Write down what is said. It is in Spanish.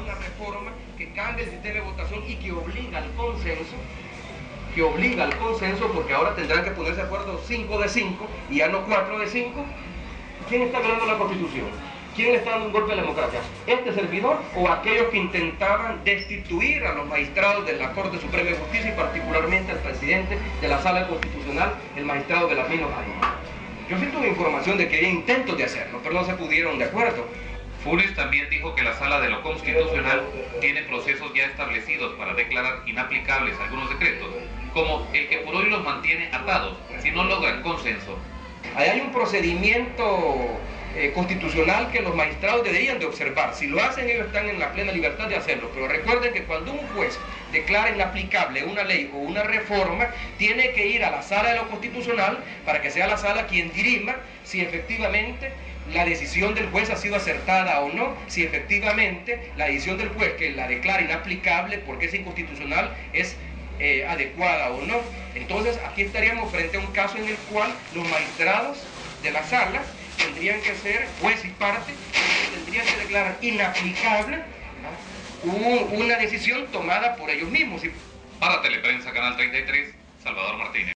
una reforma que cambia el sistema de votación y que obliga al consenso, que obliga al consenso, porque ahora tendrán que ponerse de acuerdo 5 de 5 y ya no 4 de 5, ¿quién está violando la Constitución? ¿Quién está dando un golpe a la democracia? ¿Este servidor o aquellos que intentaban destituir a los magistrados de la Corte Suprema de Justicia y particularmente al presidente de la Sala Constitucional, el magistrado de la Yo sí tuve información de que había intentos de hacerlo, pero no se pudieron de acuerdo. Funes también dijo que la Sala de lo Constitucional tiene procesos ya establecidos para declarar inaplicables algunos decretos, como el que por hoy los mantiene atados si no logran consenso. Ahí hay un procedimiento eh, constitucional que los magistrados deberían de observar. Si lo hacen, ellos están en la plena libertad de hacerlo. Pero recuerden que cuando un juez declara inaplicable una ley o una reforma, tiene que ir a la sala de lo constitucional para que sea la sala quien dirima si efectivamente la decisión del juez ha sido acertada o no, si efectivamente la decisión del juez que la declara inaplicable porque es inconstitucional es eh, adecuada o no. Entonces aquí estaríamos frente a un caso en el cual los magistrados de la sala tendrían que ser juez y parte, tendrían que declarar inaplicable una decisión tomada por ellos mismos. Para Teleprensa Canal 33, Salvador Martínez.